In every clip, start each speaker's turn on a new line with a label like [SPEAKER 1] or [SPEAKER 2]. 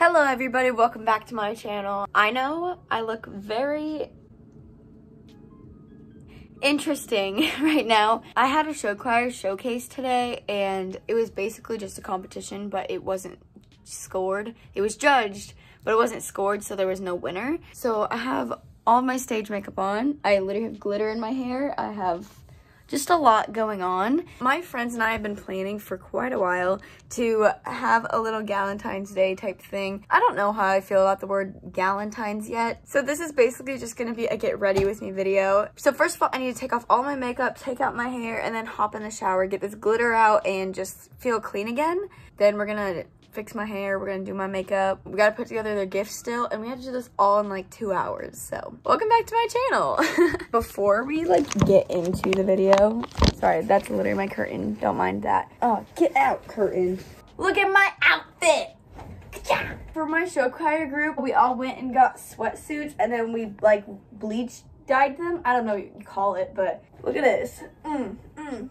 [SPEAKER 1] Hello everybody, welcome back to my channel. I know I look very interesting right now. I had a show choir showcase today and it was basically just a competition, but it wasn't scored. It was judged, but it wasn't scored, so there was no winner. So I have all my stage makeup on. I literally have glitter in my hair. I have just a lot going on. My friends and I have been planning for quite a while to have a little Galentine's Day type thing. I don't know how I feel about the word Galentine's yet. So this is basically just gonna be a get ready with me video. So first of all, I need to take off all my makeup, take out my hair, and then hop in the shower, get this glitter out, and just feel clean again. Then we're gonna fix my hair. We're gonna do my makeup. We gotta put together their gifts still, and we had to do this all in like two hours. So welcome back to my channel. Before we like get into the video, sorry, that's literally my curtain. Don't mind that. Oh, get out, curtain. Look at my outfit. For my show choir group, we all went and got sweatsuits, and then we like bleach dyed them. I don't know what you call it, but look at this. Mm, mm.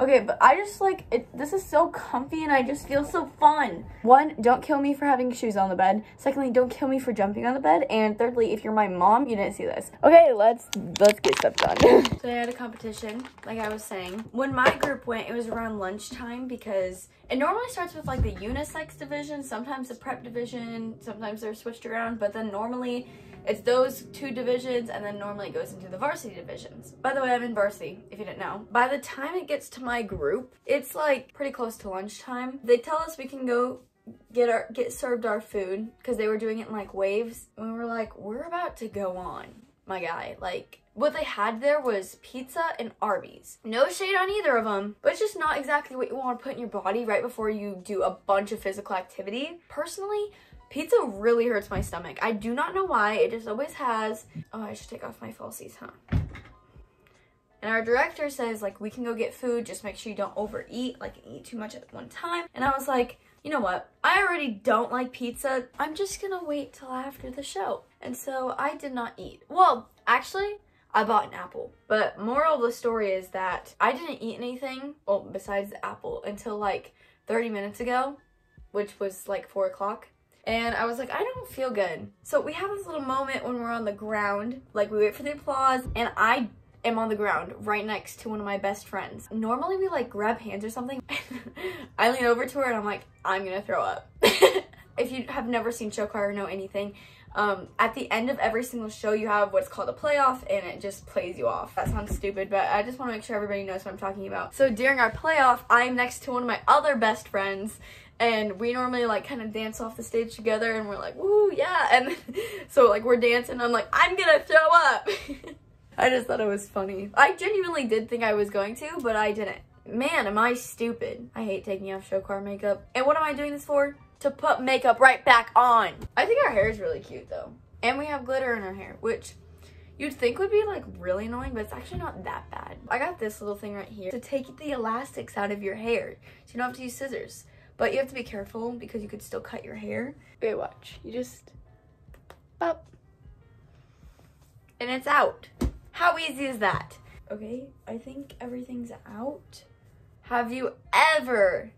[SPEAKER 1] Okay, but I just like it. This is so comfy and I just feel so fun. One, don't kill me for having shoes on the bed. Secondly, don't kill me for jumping on the bed. And thirdly, if you're my mom, you didn't see this. Okay, let's let's get stuff done. so I had a competition, like I was saying. When my group went, it was around lunchtime because it normally starts with like the unisex division, sometimes the prep division, sometimes they're switched around, but then normally it's those two divisions and then normally it goes into the varsity divisions. By the way, I'm in varsity, if you didn't know. By the time it gets to my group, it's like pretty close to lunchtime. They tell us we can go get our get served our food because they were doing it in like waves and we were like we're about to go on my guy like what they had there was pizza and Arby's. No shade on either of them, but it's just not exactly what you want to put in your body right before you do a bunch of physical activity. Personally, Pizza really hurts my stomach. I do not know why. It just always has. Oh, I should take off my falsies, huh? And our director says, like, we can go get food. Just make sure you don't overeat, like, eat too much at one time. And I was like, you know what? I already don't like pizza. I'm just gonna wait till after the show. And so I did not eat. Well, actually, I bought an apple. But moral of the story is that I didn't eat anything, well, besides the apple, until like 30 minutes ago, which was like 4 o'clock. And I was like, I don't feel good. So we have this little moment when we're on the ground, like we wait for the applause, and I am on the ground right next to one of my best friends. Normally we like grab hands or something. I lean over to her and I'm like, I'm gonna throw up. if you have never seen choir or know anything, um, at the end of every single show, you have what's called a playoff, and it just plays you off. That sounds stupid, but I just want to make sure everybody knows what I'm talking about. So during our playoff, I'm next to one of my other best friends, and we normally like kind of dance off the stage together and we're like woo yeah and so like we're dancing i'm like i'm gonna throw up i just thought it was funny i genuinely did think i was going to but i didn't man am i stupid i hate taking off show choir makeup and what am i doing this for to put makeup right back on i think our hair is really cute though and we have glitter in our hair which you'd think would be like really annoying, but it's actually not that bad. I got this little thing right here to take the elastics out of your hair. So you don't have to use scissors. But you have to be careful because you could still cut your hair. Okay, watch. You just pop. And it's out. How easy is that? Okay, I think everything's out. Have you ever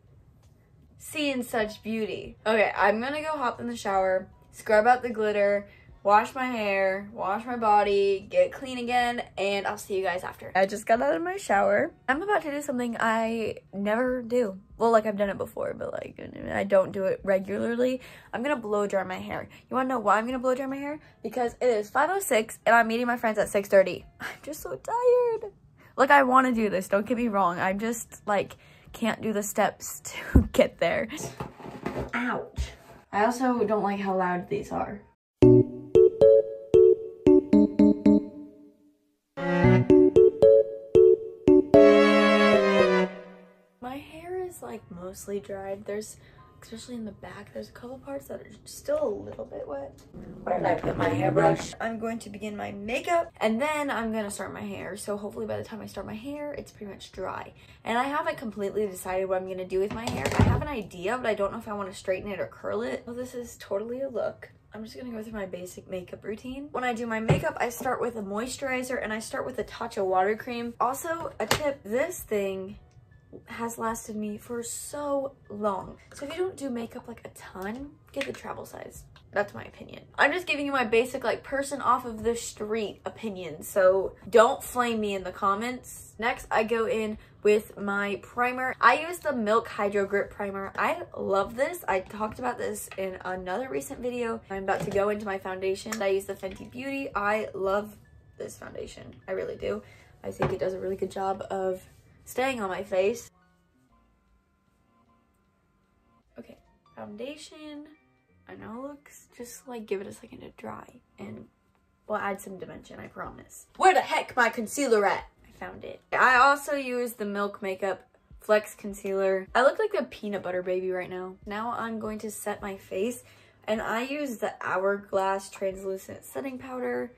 [SPEAKER 1] seen such beauty? Okay, I'm gonna go hop in the shower, scrub out the glitter, wash my hair, wash my body, get clean again, and I'll see you guys after. I just got out of my shower. I'm about to do something I never do. Well, like I've done it before, but like I don't do it regularly. I'm gonna blow dry my hair. You wanna know why I'm gonna blow dry my hair? Because it is 5.06 and I'm meeting my friends at 6.30. I'm just so tired. Like I wanna do this, don't get me wrong. I'm just like, can't do the steps to get there. Ouch. I also don't like how loud these are. Mostly dried. There's, especially in the back, there's a couple parts that are still a little bit wet. Where did I put my hairbrush? I'm going to begin my makeup and then I'm going to start my hair. So hopefully by the time I start my hair, it's pretty much dry. And I haven't completely decided what I'm going to do with my hair. I have an idea, but I don't know if I want to straighten it or curl it. Well, this is totally a look. I'm just gonna go through my basic makeup routine. When I do my makeup, I start with a moisturizer and I start with a touch of water cream. Also, a tip, this thing has lasted me for so long. So if you don't do makeup like a ton, get the travel size. That's my opinion. I'm just giving you my basic like person off of the street opinion. So don't flame me in the comments. Next, I go in with my primer. I use the Milk Hydro Grip Primer. I love this. I talked about this in another recent video. I'm about to go into my foundation. I use the Fenty Beauty. I love this foundation. I really do. I think it does a really good job of staying on my face. Okay, foundation. I know it looks just like give it a second to dry and we'll add some dimension, I promise. Where the heck my concealer at? I found it. I also use the Milk Makeup Flex Concealer. I look like a peanut butter baby right now. Now I'm going to set my face and I use the Hourglass Translucent Setting Powder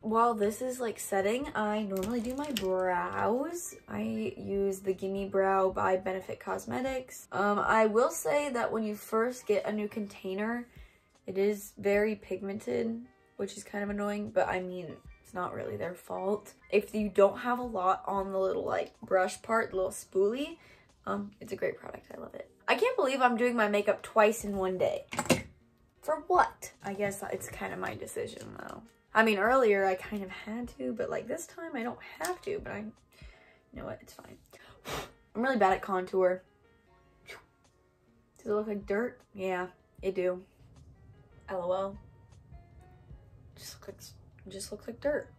[SPEAKER 1] while this is like setting, I normally do my brows. I use the Gimme Brow by Benefit Cosmetics. Um, I will say that when you first get a new container, it is very pigmented, which is kind of annoying, but I mean, it's not really their fault. If you don't have a lot on the little like brush part, the little spoolie, um, it's a great product. I love it. I can't believe I'm doing my makeup twice in one day. For what? I guess it's kind of my decision though. I mean, earlier I kind of had to, but like this time I don't have to, but I, you know what, it's fine. I'm really bad at contour. Does it look like dirt? Yeah, it do. LOL. Just look like, just looks like dirt.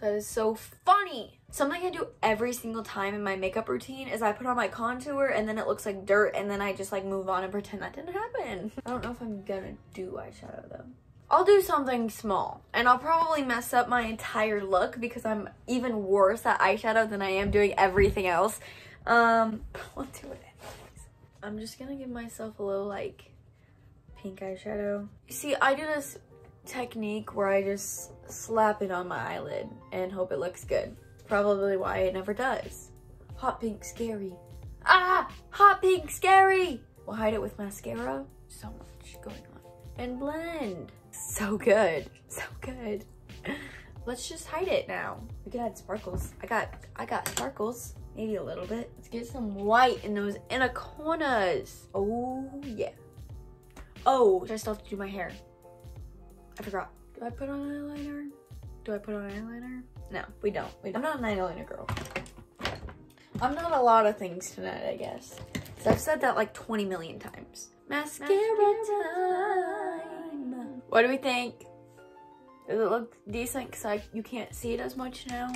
[SPEAKER 1] That is so funny. Something I do every single time in my makeup routine is I put on my contour and then it looks like dirt and then I just like move on and pretend that didn't happen. I don't know if I'm gonna do eyeshadow though. I'll do something small and I'll probably mess up my entire look because I'm even worse at eyeshadow than I am doing everything else. Um, I'll do it anyways. I'm just gonna give myself a little like pink eyeshadow. You See, I do this technique where I just slap it on my eyelid and hope it looks good. Probably why it never does. Hot pink scary. Ah, hot pink scary. We'll hide it with mascara. So much going on. And blend so good, so good. Let's just hide it now. We can add sparkles. I got, I got sparkles, maybe a little bit. Let's get some white in those inner corners. Oh yeah. Oh, I still have to do my hair. I forgot. Do I put on eyeliner? Do I put on eyeliner? No, we don't. We don't. I'm not an eyeliner girl. I'm not a lot of things tonight, I guess. So I've said that like 20 million times. Mascara, Mascara time. What do we think? Does it look decent? Because I you can't see it as much now.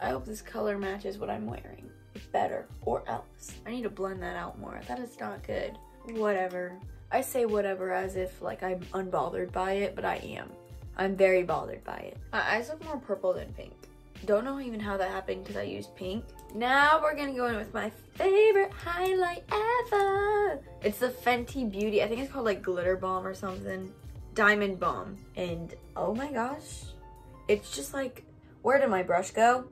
[SPEAKER 1] I hope this color matches what I'm wearing. Better. Or else. I need to blend that out more. That is not good. Whatever. I say whatever as if like I'm unbothered by it, but I am. I'm very bothered by it. My eyes look more purple than pink. Don't know even how that happened because I used pink. Now we're gonna go in with my favorite highlight ever. It's the Fenty Beauty. I think it's called like Glitter Bomb or something. Diamond Bomb. And oh my gosh. It's just like, where did my brush go?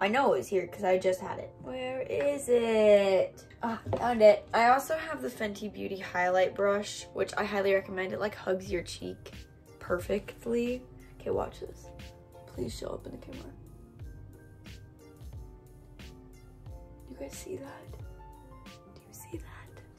[SPEAKER 1] I know it was here because I just had it. Where is it? Ah, found it. I also have the Fenty Beauty highlight brush, which I highly recommend. It like hugs your cheek perfectly. Okay, watch this. Please show up in the camera. you guys see that?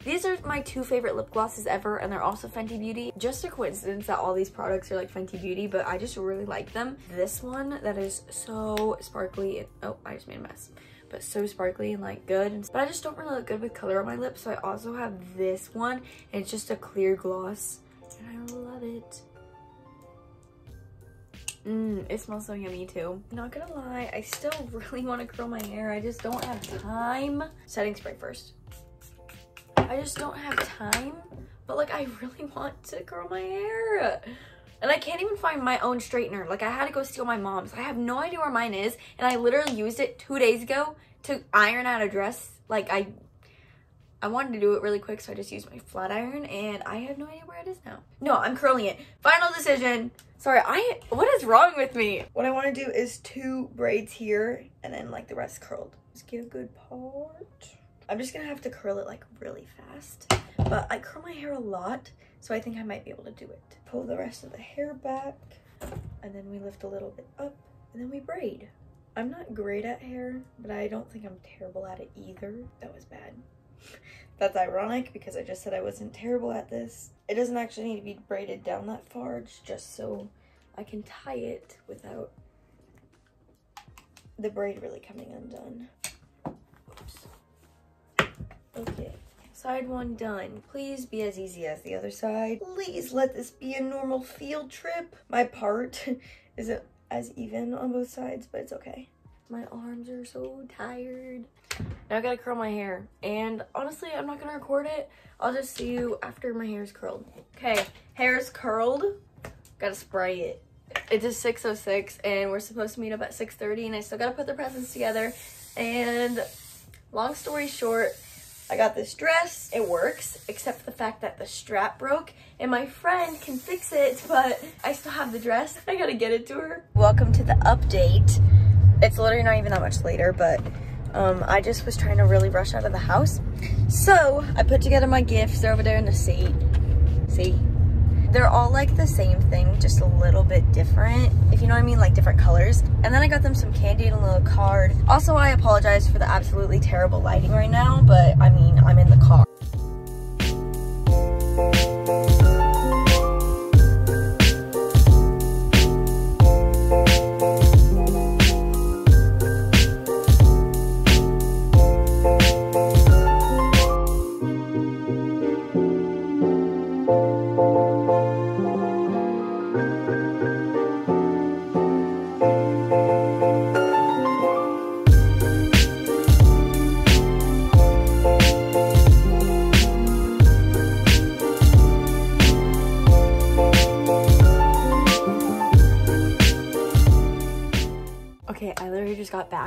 [SPEAKER 1] These are my two favorite lip glosses ever and they're also Fenty Beauty. Just a coincidence that all these products are like Fenty Beauty, but I just really like them. This one that is so sparkly. And, oh, I just made a mess but so sparkly and like good. But I just don't really look good with color on my lips. So I also have this one and it's just a clear gloss and I love it. Mmm, it smells so yummy too. Not gonna lie, I still really want to curl my hair. I just don't have time. Setting spray first. I just don't have time, but like I really want to curl my hair. And I can't even find my own straightener. Like I had to go steal my mom's. I have no idea where mine is. And I literally used it two days ago to iron out a dress. Like I I wanted to do it really quick, so I just used my flat iron and I have no idea where it is now. No, I'm curling it. Final decision. Sorry, I, what is wrong with me? What I want to do is two braids here and then like the rest curled. Just get a good part. I'm just gonna have to curl it like really fast, but I curl my hair a lot, so I think I might be able to do it. Pull the rest of the hair back and then we lift a little bit up and then we braid. I'm not great at hair, but I don't think I'm terrible at it either. That was bad. That's ironic because I just said I wasn't terrible at this. It doesn't actually need to be braided down that far. It's just so I can tie it without the braid really coming undone. Okay, side one done. Please be as easy as the other side. Please let this be a normal field trip. My part isn't as even on both sides, but it's okay. My arms are so tired. Now I gotta curl my hair. And honestly, I'm not gonna record it. I'll just see you after my hair is curled. Okay, hair is curled. Gotta spray it. It is 6.06 and we're supposed to meet up at 6.30 and I still gotta put the presents together. And long story short, I got this dress, it works, except the fact that the strap broke and my friend can fix it, but I still have the dress. I gotta get it to her. Welcome to the update. It's literally not even that much later, but um, I just was trying to really rush out of the house. So I put together my gifts. They're over there in the seat. See? They're all like the same thing, just a little bit different, if you know what I mean, like different colors. And then I got them some candy and a little card. Also, I apologize for the absolutely terrible lighting right now, but I mean, I'm in the car.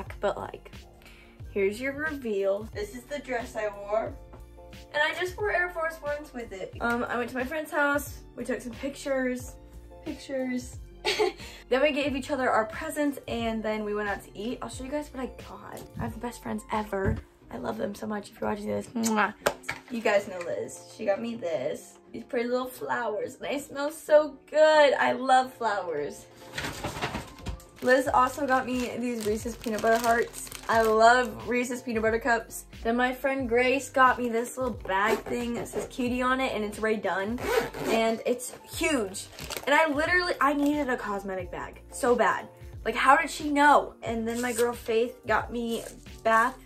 [SPEAKER 1] Back, but like, here's your reveal. This is the dress I wore. And I just wore Air Force Ones with it. Um, I went to my friend's house. We took some pictures. Pictures. then we gave each other our presents and then we went out to eat. I'll show you guys what I got. I have the best friends ever. I love them so much. If you're watching this, mwah. you guys know Liz. She got me this. These pretty little flowers and they smell so good. I love flowers. Liz also got me these Reese's Peanut Butter Hearts. I love Reese's Peanut Butter Cups. Then my friend Grace got me this little bag thing that says cutie on it and it's Rae Dunn. And it's huge. And I literally, I needed a cosmetic bag so bad. Like how did she know? And then my girl Faith got me bath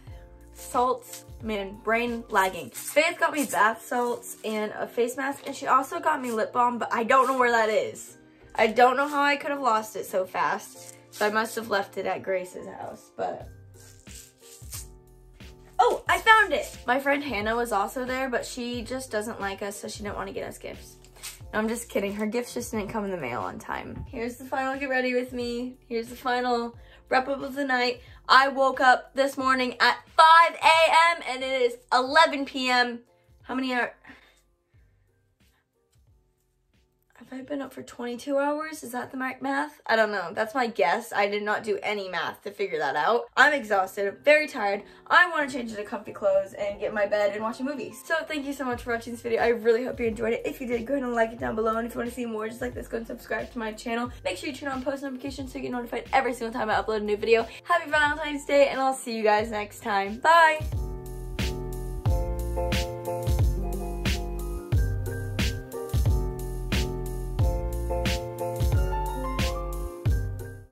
[SPEAKER 1] salts. Man, brain lagging. Faith got me bath salts and a face mask. And she also got me lip balm, but I don't know where that is. I don't know how I could have lost it so fast. So I must have left it at Grace's house, but. Oh, I found it! My friend Hannah was also there, but she just doesn't like us, so she didn't want to get us gifts. No, I'm just kidding. Her gifts just didn't come in the mail on time. Here's the final get ready with me. Here's the final wrap up of the night. I woke up this morning at 5 a.m. and it is 11 p.m. How many are... Have been up for 22 hours? Is that the math? I don't know. That's my guess. I did not do any math to figure that out. I'm exhausted, very tired. I want to change into comfy clothes and get in my bed and watch a movie. So thank you so much for watching this video. I really hope you enjoyed it. If you did, go ahead and like it down below. And if you want to see more just like this, go and subscribe to my channel. Make sure you turn on post notifications so you get notified every single time I upload a new video. Happy Valentine's Day, and I'll see you guys next time. Bye!